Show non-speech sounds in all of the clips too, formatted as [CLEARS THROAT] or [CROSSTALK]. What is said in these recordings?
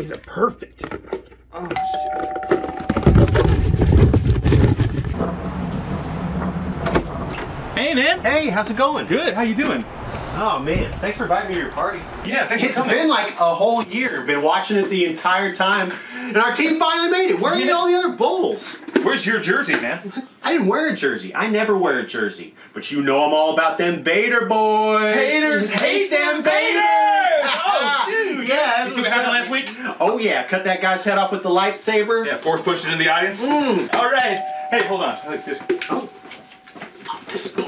These are perfect. Oh, shit. Hey, man. Hey, how's it going? Good. How you doing? Oh man, thanks for inviting me to your party. Yeah, thanks for It's coming. been like a whole year. Been watching it the entire time, and our team finally made it. Where are Yeah. all the other bowls? Where's your jersey, man? I didn't wear a jersey. I never wear a jersey. But you know I'm all about them Vader boys. Haters hate them Vaders! [LAUGHS] Oh. Yeah. You see what happened last week? Oh yeah, cut that guy's head off with the lightsaber. Yeah, force pushed it in the audience. Mm. All right. Hey, hold on. Oh. This bowl.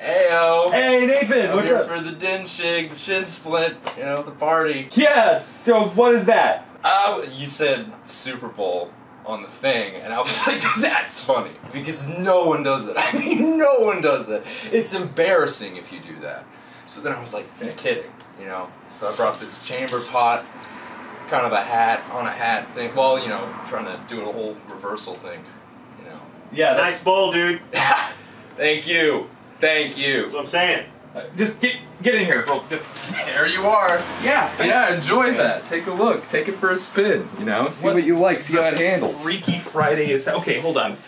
Heyo. Hey, Nathan. I'm What's here up? for the din shig, the shin splint, you know, the party. Yeah. So what is that? Uh, you said Super Bowl on the thing, and I was [LAUGHS] like, that's funny because no one does it. [LAUGHS] I mean, no one does that. It's embarrassing if you do that. So then I was like, he's kidding, you know. So I brought this chamber pot, kind of a hat on a hat thing. Well, you know, trying to do a whole reversal thing, you know. Yeah. Nice bowl, dude. [LAUGHS] Thank you, thank you. That's what I'm saying. Uh, just get get in here, bro. Just There you are. yeah. Thanks. Yeah, enjoy that. Take a look. Take it for a spin. You know, see What- what, you like. See how it handles. Freaky Friday is okay. Hold on.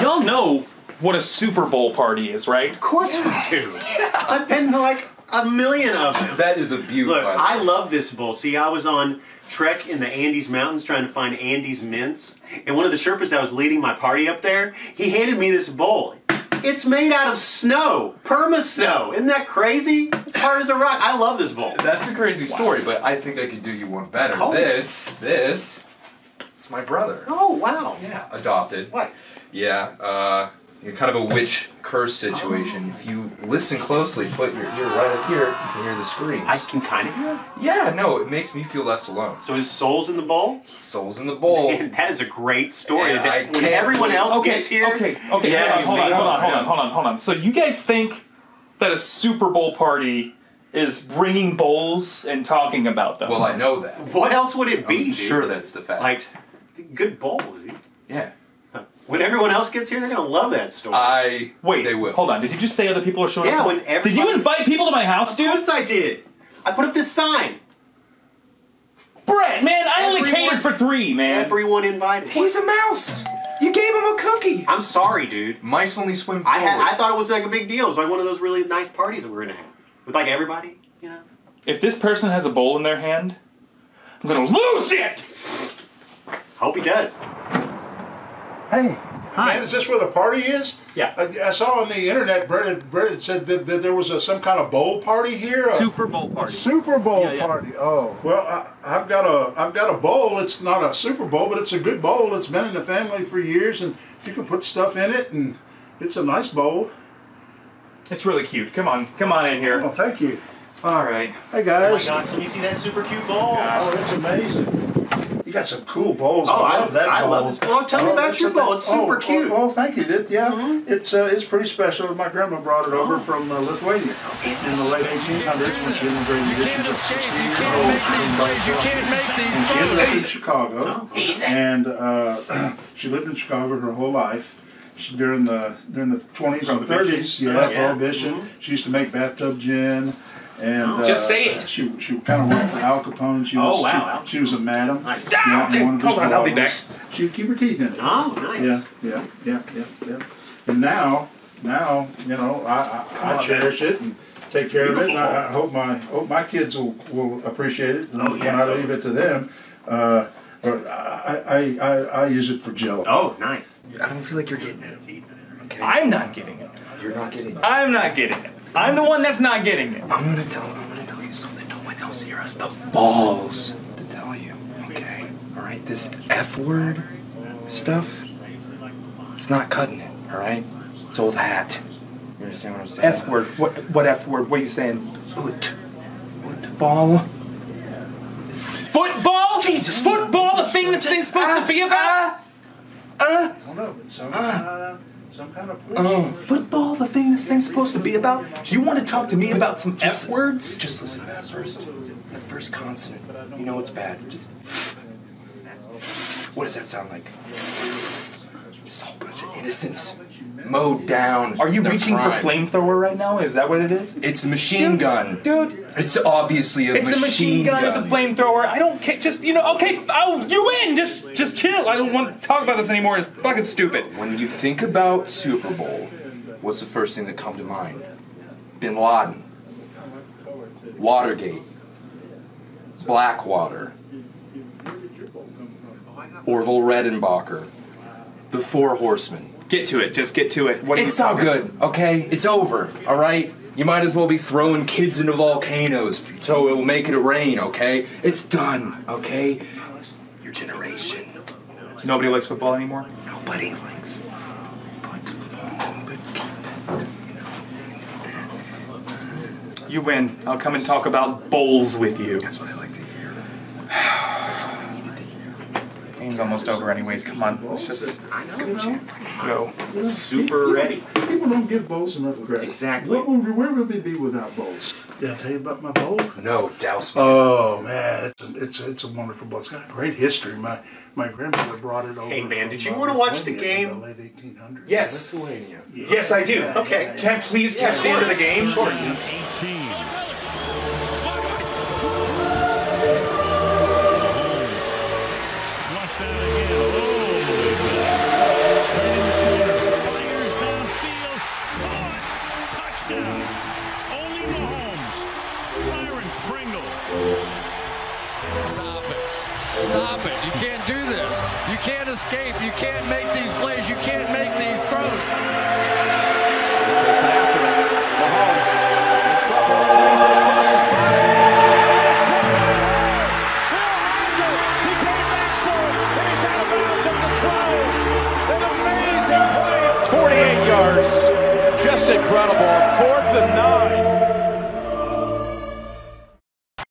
Y'all know what a Super Bowl party is, right? Of course we do. [LAUGHS] I've been to like a million of them. That is a beaut. Look, by the I way. love this bowl. See, I was on trek in the Andes Mountains trying to find Andes mints, and one of the Sherpas that was leading my party up there, he handed me this bowl. It's made out of snow, perma snow. Isn't that crazy? It's hard as a rock. I love this bowl. That's a crazy story, but I think I could do you one better. Oh. This, this, it's my brother. Oh wow! Yeah, adopted. What? Yeah, uh, you know, kind of a witch curse situation. If you listen closely, put your ear right up here, you can hear the screams. I can kind of hear. it. yeah, no, it makes me feel less alone. So his soul's in the bowl. Souls in the bowl. Man, that is a great story. And I when can't everyone believe- else Okay. gets here. Okay. Okay. Yeah, hold on. you Hold on. may- Hold on. Hold on. Hold on. Hold on. So you guys think that a Super Bowl party is bringing bowls and talking about them? Well, I know that. What else would it be? I'm dude? sure that's the fact. Like, good bowl, dude. yeah. When everyone else gets here, they're gonna love that story. I Wait. They will. Hold on. Did you just say other people are showing Yeah, up? when Did you invite people to my house, dude? Of course I did. I put up this sign. Bret, man, I only Everyone- catered for three, man. Everyone invited. He's a mouse. You gave him a cookie. I'm sorry, dude. Mice only swim I forward. had I thought it was like a big deal. It was like one of those really nice parties that we're gonna have with like everybody. You know. If this person has a bowl in their hand, I'm gonna lose it. Hope he does. Hey, Hi. man, is this where the party is? Yeah. I, I saw on the internet, Bret, had- Bret said that, that there was a, some kind of bowl party here. A Super Bowl party. Super Bowl Yeah, yeah. party. Oh, well, I, I've got a I've got a bowl. It's not a Super Bowl, but it's a good bowl. It's been in the family for years, and you can put stuff in it, and it's a nice bowl. It's really cute. Come on, come on in here. Oh, thank you. All right. Hey guys. Oh my guys. god, can you see that super cute bowl? God. Oh, it's amazing. You got some cool bowls. Oh, I- love that I bowl. love this bowl. Tell me about your bowl. It's super oh, cute. Oh, oh, thank you. It, yeah, it's uh, it's pretty special. My grandma brought it over from uh, Lithuania in the late 1800s when she immigrated. You can't escape. You can't make these plays. You can't make these And she ended up in. Chicago, and uh, [CLEARS THROAT] she lived in Chicago her whole life. She, during the during the 20s and Prohibition 30s, stuff, yeah, yeah. prohibition. She used to make bathtub gin. And uh, Just say it. She she kind of worked for Al Capone. She Oh, was wow. she, she was a madam. Nice. Yeah, in one of his Hold on, I'll be bottles. She would keep her teeth in it. Oh, nice. Yeah, yeah, yeah, yeah, yeah. And now, now, you know, I, I, I cherish it and take care of it. And I, I hope my hope my kids will, will appreciate it Oh, when yeah, I leave it to them. Uh, but I, I, I, I use it for Jello. Oh, nice. I don't feel like you're getting it. Okay. I'm not getting it. You're not getting it. I'm not getting it. I'm the one that's not getting it. I'm gonna tell. I'm gonna tell you something. No one else here has the balls to tell you. Okay. All right. This F word stuff. It's not cutting it. All right. It's old hat. You understand what I'm saying? F word. What? What F word? What are you saying? Oot. Football. Football? Jesus. Football. The thing this thing's supposed to be about. Ah, ah, ah. I don't know, but some, uh, some kind of push. Oh, football. The thing this thing's supposed to be about. Do you want to talk to me about some F words? Just listen to that first. That first consonant. You know it's bad. Just. What does that sound like? Just a whole bunch of innocence. Mowed down. Are you reaching for flamethrower right now? Is that what it is? It's a machine Dude, gun. dude. It's obviously a machine gun. It's machine a machine gun, It's a flamethrower. I don't care. Just you know, okay. Oh, you win. Just just chill. I don't want to talk about this anymore. It's fucking stupid. When you think about Super Bowl, what's the first thing that come to mind? Bin Laden, Watergate, Blackwater, Orville Redenbacher, the Four Horsemen. Get to it. Just get to it. What are It's you not talking- good, okay? It's over, alright? You might as well be throwing kids into volcanoes so it will make it rain, okay? It's done, okay? Your generation. Nobody likes football anymore. Nobody likes football. You win. I'll come and talk about bowls with you. That's what I like to hear. That's all I needed to hear. Almost over, anyways. Come on. Let's just go. Super ready. People don't give bowls enough credit. Exactly. What would, where would they be without bowls? Did I tell you about my bowl? No, douse me. Oh man, it's a, it's a, it's a wonderful bowl. It's got a great history. My my grandmother brought it over. Hey, man, from, did you uh, wanna watch the Lithuania in game? the late 1800s. Yes. Lithuania. Yes, I do. Okay. Can I please catch the end of the game? 18. Escape. You can't make these plays.